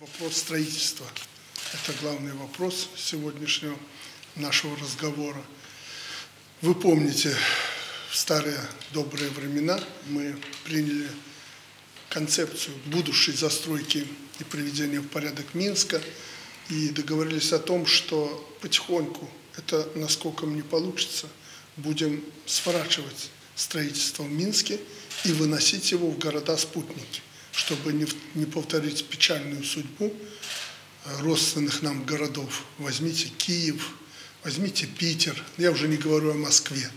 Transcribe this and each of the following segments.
Вопрос строительства – это главный вопрос сегодняшнего нашего разговора. Вы помните, в старые добрые времена мы приняли концепцию будущей застройки и приведения в порядок Минска и договорились о том, что потихоньку, это насколько мне получится, будем сворачивать строительство в Минске и выносить его в города-спутники чтобы не, не повторить печальную судьбу э, родственных нам городов. Возьмите Киев, возьмите Питер, я уже не говорю о Москве,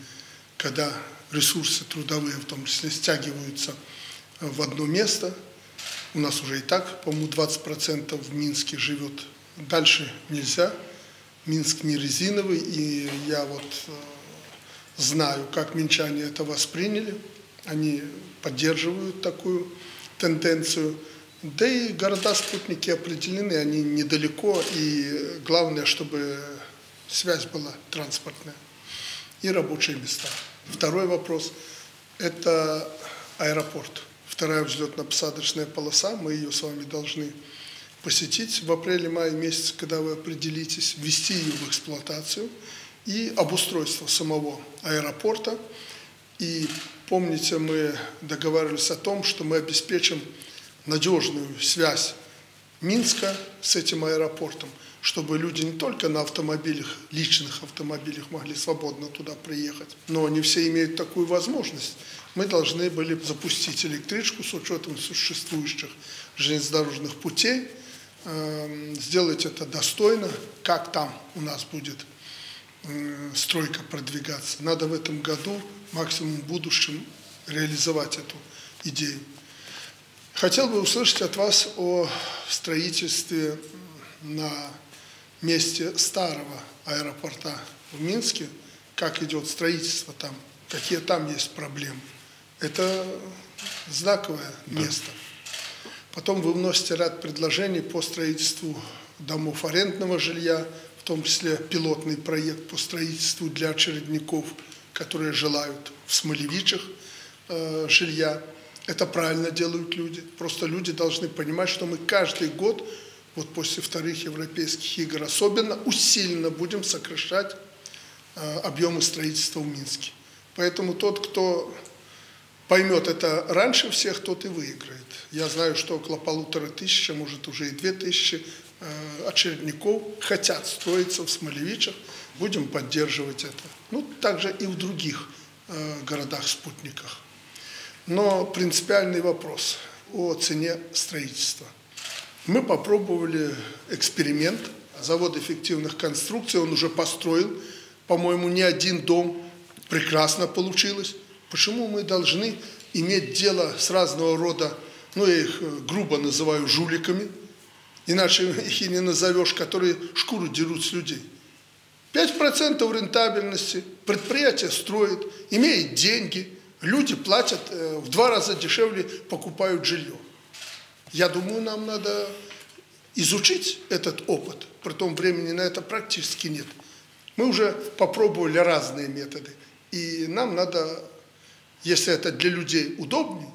когда ресурсы трудовые в том числе стягиваются в одно место. У нас уже и так, по-моему, 20% в Минске живет. Дальше нельзя. Минск не резиновый, и я вот э, знаю, как минчане это восприняли. Они поддерживают такую тенденцию. Да и города-спутники определены, они недалеко, и главное, чтобы связь была транспортная и рабочие места. Второй вопрос – это аэропорт. Вторая взлетно-посадочная полоса, мы ее с вами должны посетить в апреле-мае месяце, когда вы определитесь, ввести ее в эксплуатацию и обустройство самого аэропорта. И Помните, мы договаривались о том, что мы обеспечим надежную связь Минска с этим аэропортом, чтобы люди не только на автомобилях, личных автомобилях могли свободно туда приехать, но не все имеют такую возможность. Мы должны были запустить электричку с учетом существующих железнодорожных путей, эм, сделать это достойно, как там у нас будет стройка продвигаться. Надо в этом году, максимум в будущем, реализовать эту идею. Хотел бы услышать от вас о строительстве на месте старого аэропорта в Минске, как идет строительство там, какие там есть проблемы. Это знаковое место. Потом вы вносите ряд предложений по строительству домов арендного жилья, в том числе пилотный проект по строительству для очередников, которые желают в Смолевичах э, жилья. Это правильно делают люди. Просто люди должны понимать, что мы каждый год, вот после вторых европейских игр особенно, усиленно будем сокращать э, объемы строительства в Минске. Поэтому тот, кто поймет это раньше всех, тот и выиграет. Я знаю, что около полутора тысяч, а может уже и две тысячи очередников хотят строиться в Смолевичах, будем поддерживать это. Ну, также и в других э, городах-спутниках. Но принципиальный вопрос о цене строительства. Мы попробовали эксперимент, завод эффективных конструкций, он уже построил, по-моему, не один дом, прекрасно получилось. Почему мы должны иметь дело с разного рода, ну я их э, грубо называю жуликами – иначе их и не назовешь, которые шкуру дерут с людей. 5% рентабельности, предприятие строит, имеет деньги, люди платят э, в два раза дешевле, покупают жилье. Я думаю, нам надо изучить этот опыт, при том времени на это практически нет. Мы уже попробовали разные методы, и нам надо, если это для людей удобнее,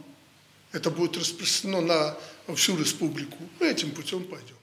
это будет распространено на всю республику. Мы этим путем пойдем.